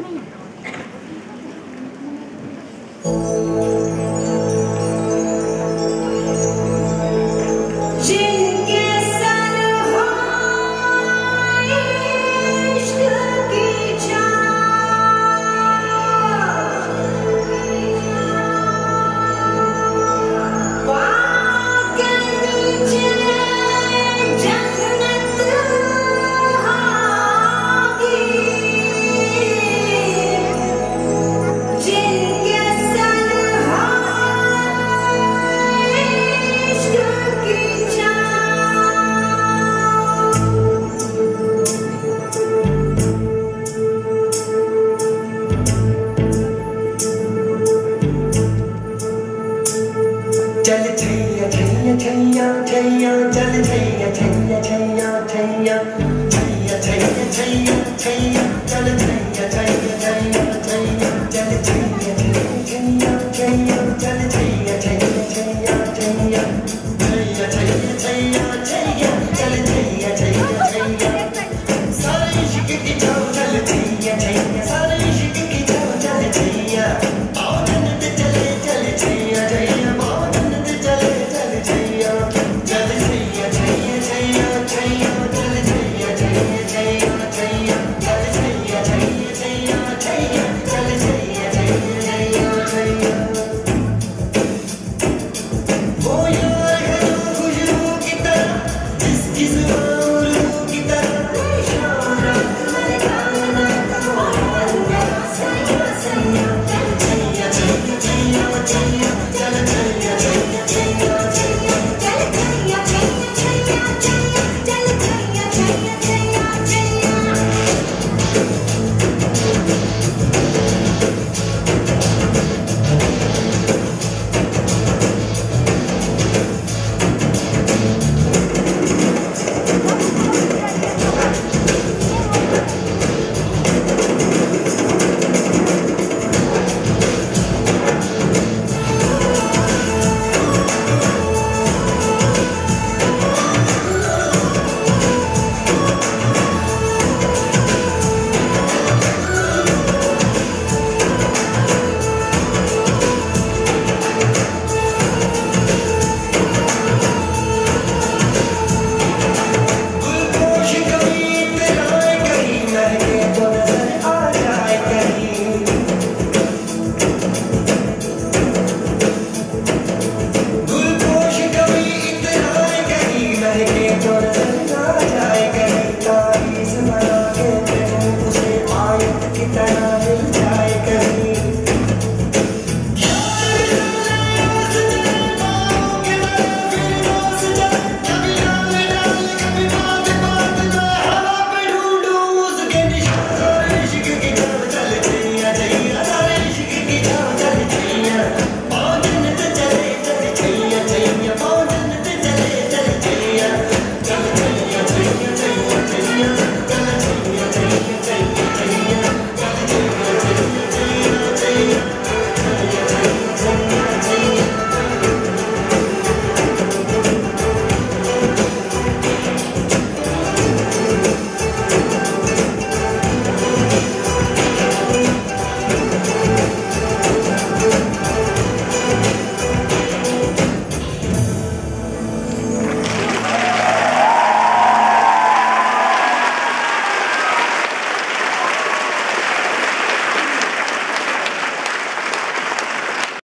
mañana.